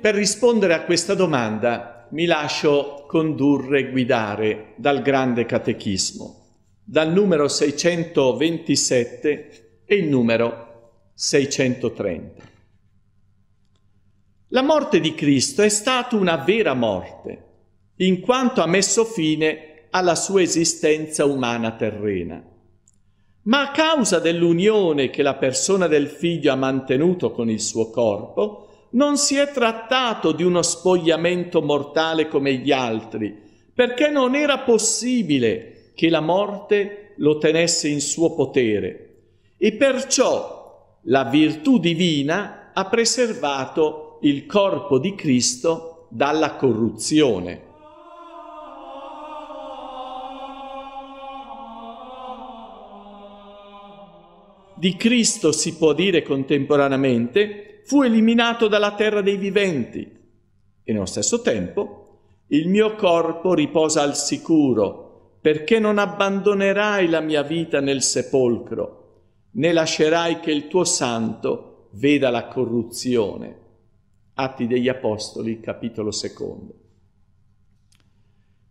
Per rispondere a questa domanda mi lascio condurre e guidare dal grande catechismo, dal numero 627 e il numero 630. La morte di Cristo è stata una vera morte, in quanto ha messo fine alla sua esistenza umana terrena. Ma a causa dell'unione che la persona del figlio ha mantenuto con il suo corpo, non si è trattato di uno spogliamento mortale come gli altri, perché non era possibile che la morte lo tenesse in suo potere. E perciò la virtù divina ha preservato il corpo di Cristo dalla corruzione. Di Cristo si può dire contemporaneamente fu eliminato dalla terra dei viventi e nello stesso tempo il mio corpo riposa al sicuro perché non abbandonerai la mia vita nel sepolcro né lascerai che il tuo santo veda la corruzione. Atti degli Apostoli, capitolo secondo.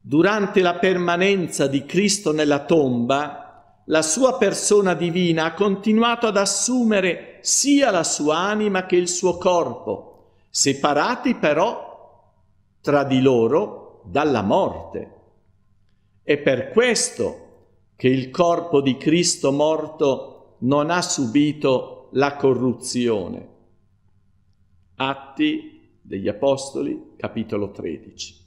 Durante la permanenza di Cristo nella tomba, la sua persona divina ha continuato ad assumere sia la sua anima che il suo corpo, separati però tra di loro dalla morte. È per questo che il corpo di Cristo morto non ha subito la corruzione. Atti degli Apostoli, capitolo 13.